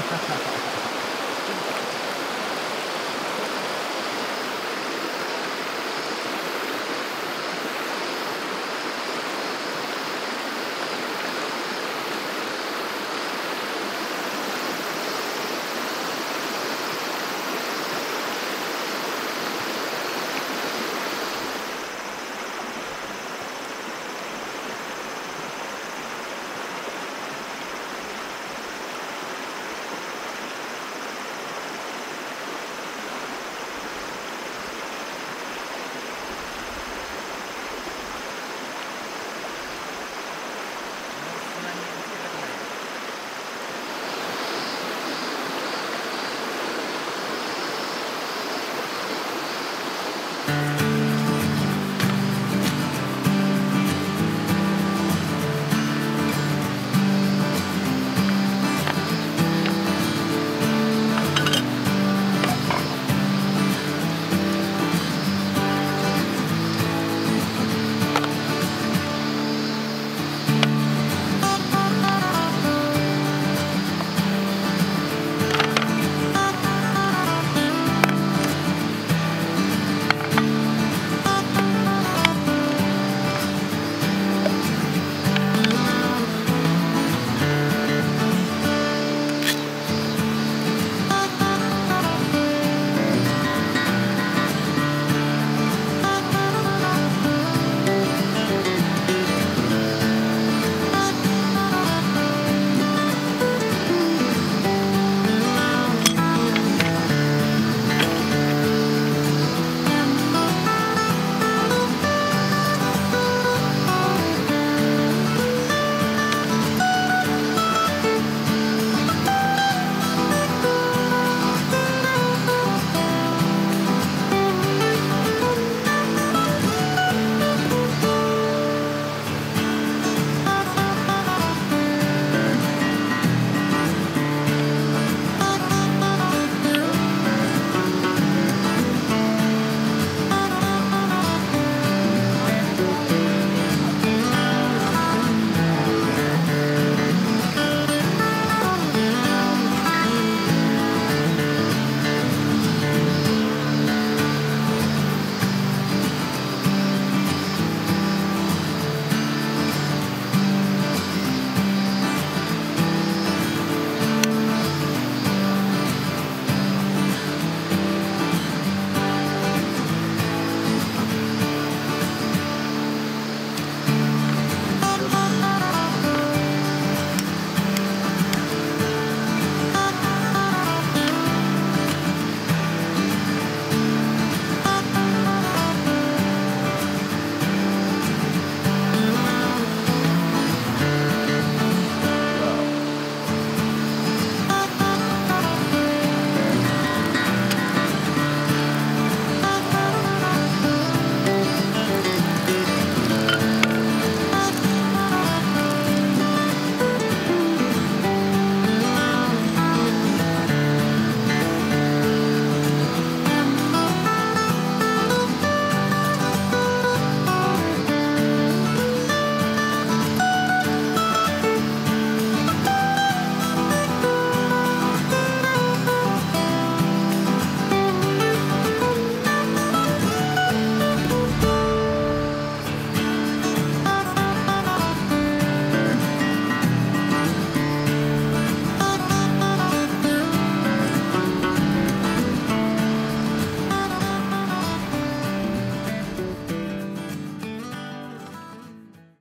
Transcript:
ハハ。